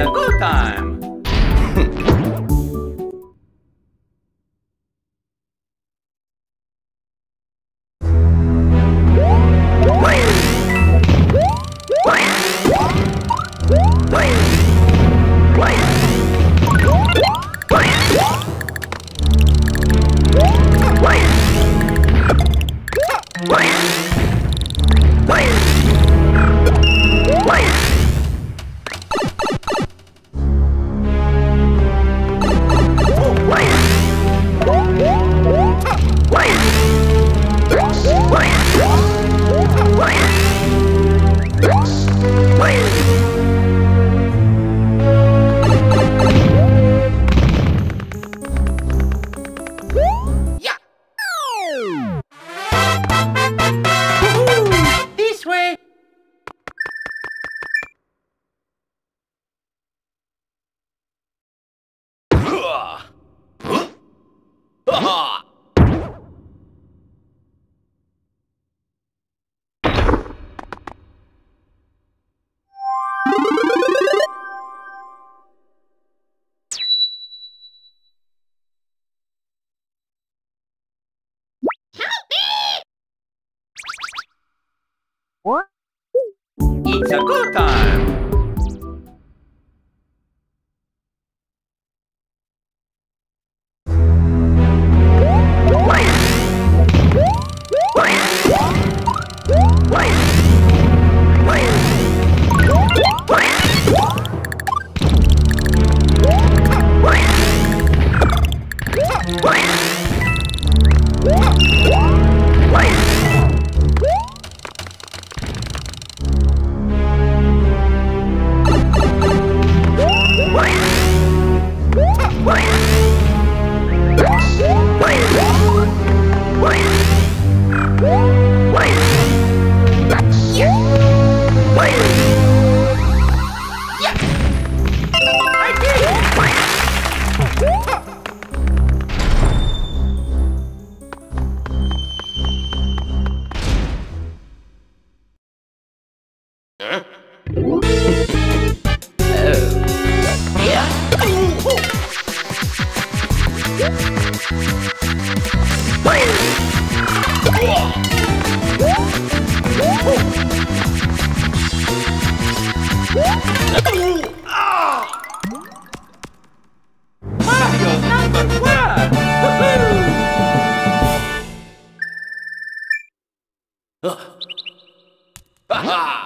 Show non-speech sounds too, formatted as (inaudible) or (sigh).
It's a good time. It's a good time. What? Ah! Number one! Ha (laughs) ha! Ah!